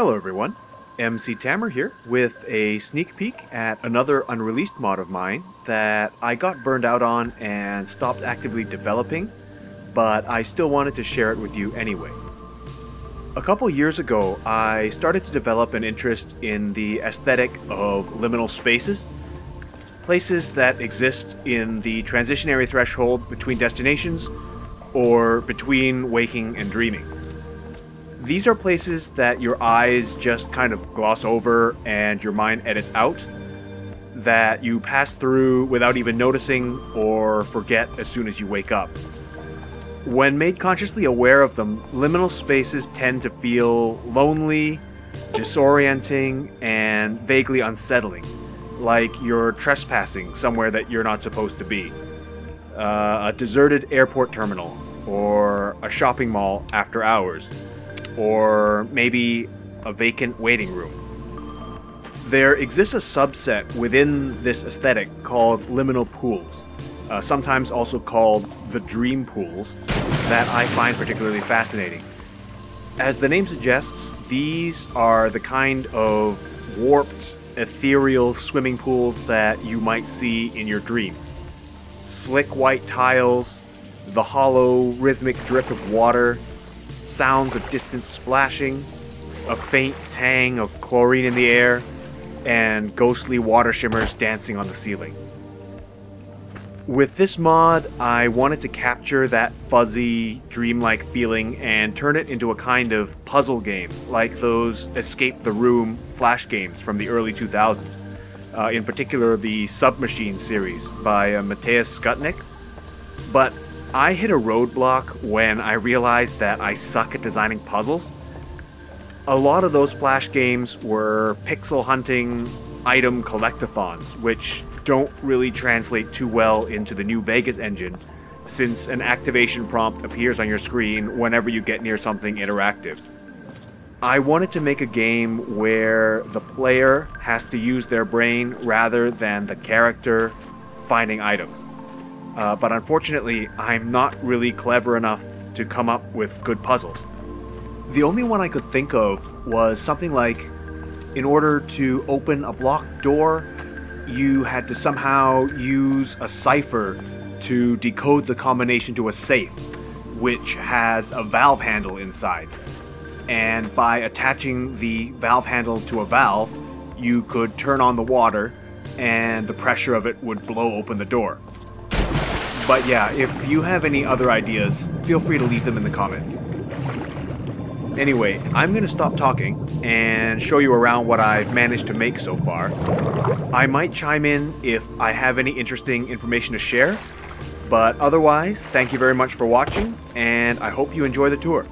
Hello everyone, MC Tammer here with a sneak peek at another unreleased mod of mine that I got burned out on and stopped actively developing, but I still wanted to share it with you anyway. A couple years ago, I started to develop an interest in the aesthetic of liminal spaces, places that exist in the transitionary threshold between destinations or between waking and dreaming. These are places that your eyes just kind of gloss over and your mind edits out, that you pass through without even noticing or forget as soon as you wake up. When made consciously aware of them, liminal spaces tend to feel lonely, disorienting, and vaguely unsettling, like you're trespassing somewhere that you're not supposed to be. Uh, a deserted airport terminal, or a shopping mall after hours or maybe a vacant waiting room. There exists a subset within this aesthetic called liminal pools, uh, sometimes also called the dream pools, that I find particularly fascinating. As the name suggests, these are the kind of warped, ethereal swimming pools that you might see in your dreams. Slick white tiles, the hollow, rhythmic drip of water, sounds of distant splashing, a faint tang of chlorine in the air, and ghostly water shimmers dancing on the ceiling. With this mod, I wanted to capture that fuzzy, dreamlike feeling and turn it into a kind of puzzle game, like those Escape the Room flash games from the early 2000s. Uh, in particular, the Submachine series by uh, Matthias Skutnik. But I hit a roadblock when I realized that I suck at designing puzzles. A lot of those Flash games were pixel hunting item collectathons, which don't really translate too well into the new Vegas engine, since an activation prompt appears on your screen whenever you get near something interactive. I wanted to make a game where the player has to use their brain rather than the character finding items. Uh, but unfortunately, I'm not really clever enough to come up with good puzzles. The only one I could think of was something like in order to open a blocked door, you had to somehow use a cipher to decode the combination to a safe, which has a valve handle inside. And by attaching the valve handle to a valve, you could turn on the water, and the pressure of it would blow open the door. But yeah, if you have any other ideas, feel free to leave them in the comments. Anyway, I'm going to stop talking and show you around what I've managed to make so far. I might chime in if I have any interesting information to share, but otherwise, thank you very much for watching, and I hope you enjoy the tour.